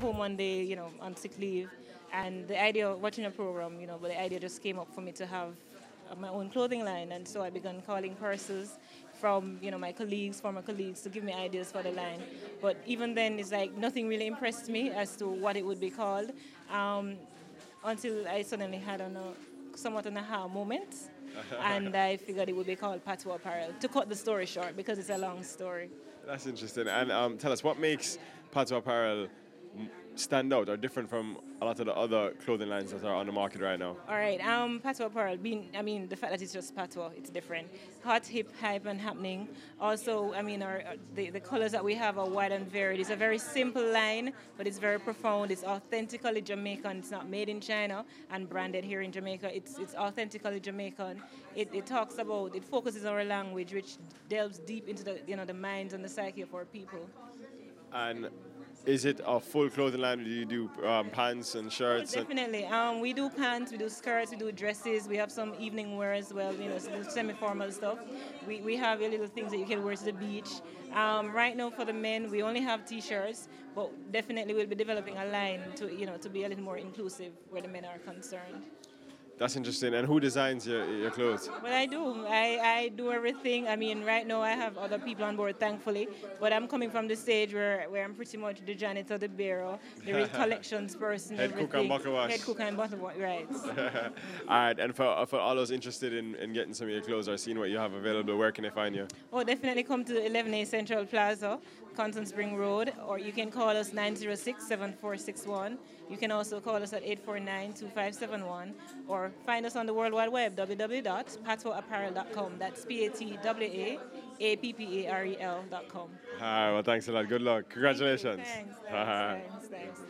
home one day, you know, on sick leave, and the idea of watching a program, you know, but the idea just came up for me to have my own clothing line, and so I began calling purses from you know my colleagues, former colleagues, to give me ideas for the line. But even then, it's like nothing really impressed me as to what it would be called, um, until I suddenly had a somewhat an aha moment, and I figured it would be called Patwa Apparel. To cut the story short, because it's a long story. That's interesting. And um, tell us what makes Patwa Apparel stand out or different from a lot of the other clothing lines that are on the market right now? All right, um, Patwa Apparel, being, I mean, the fact that it's just Patois, it's different. Hot, hip, hype, and happening. Also, I mean, our, the, the colors that we have are wide and varied. It's a very simple line, but it's very profound. It's authentically Jamaican. It's not made in China and branded here in Jamaica. It's, it's authentically Jamaican. It, it talks about, it focuses on our language, which delves deep into the, you know, the minds and the psyche of our people. And is it a full clothing line? Do you do um, pants and shirts? Oh, definitely. Um, we do pants, we do skirts, we do dresses. We have some evening wear as well, you know, semi-formal stuff. We, we have little things that you can wear to the beach. Um, right now for the men, we only have t-shirts, but definitely we'll be developing a line to, you know, to be a little more inclusive where the men are concerned. That's interesting. And who designs your, your clothes? Well, I do. I, I do everything. I mean, right now I have other people on board, thankfully. But I'm coming from the stage where, where I'm pretty much the janitor, the bureau, the collections person, Head everything. cook and bottle wash. Head cook and bottle wash, right. all right. And for, for all those interested in, in getting some of your clothes or seeing what you have available, where can they find you? Oh, definitely come to 11A Central Plaza, Constant Spring Road, or you can call us 906 7461. You can also call us at 849 2571 or find us on the World Wide Web, www.patwaapparel.com. That's P A T W A A P P A R E L.com. All right, well, thanks a lot. Good luck. Congratulations. Thanks. thanks.